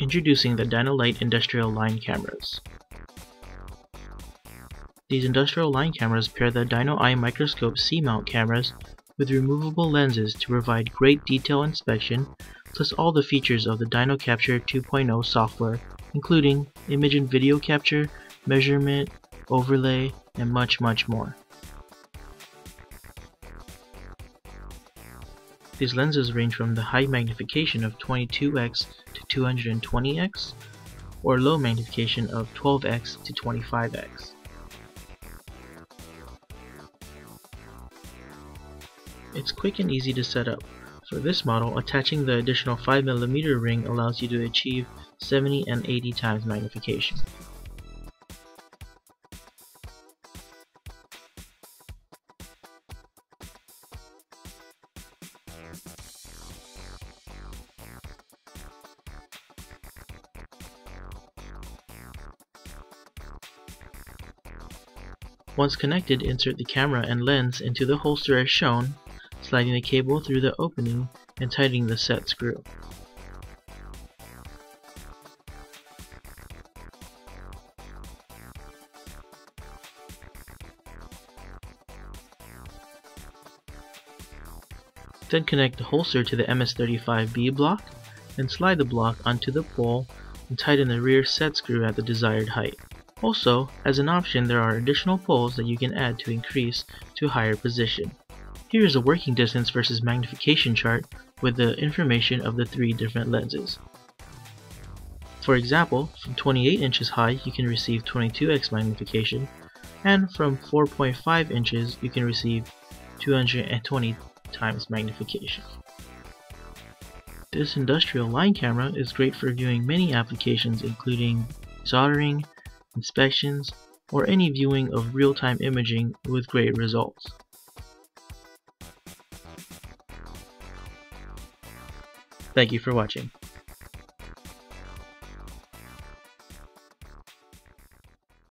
Introducing the Dino-Lite Industrial Line Cameras. These industrial line cameras pair the Dino-Eye microscope C-mount cameras with removable lenses to provide great detail inspection, plus all the features of the DinoCapture 2.0 software, including image and video capture, measurement, overlay, and much much more. These lenses range from the high magnification of 22x to 220x, or low magnification of 12x to 25x. It's quick and easy to set up. For this model, attaching the additional 5mm ring allows you to achieve 70 and 80 times magnification. Once connected, insert the camera and lens into the holster as shown, sliding the cable through the opening and tightening the set screw. Then connect the holster to the MS-35B block and slide the block onto the pole and tighten the rear set screw at the desired height. Also, as an option there are additional poles that you can add to increase to higher position. Here is a working distance versus magnification chart with the information of the three different lenses. For example, from 28 inches high you can receive 22x magnification, and from 4.5 inches you can receive 220 times magnification. This industrial line camera is great for viewing many applications including soldering, inspections, or any viewing of real-time imaging with great results. Thank you for watching.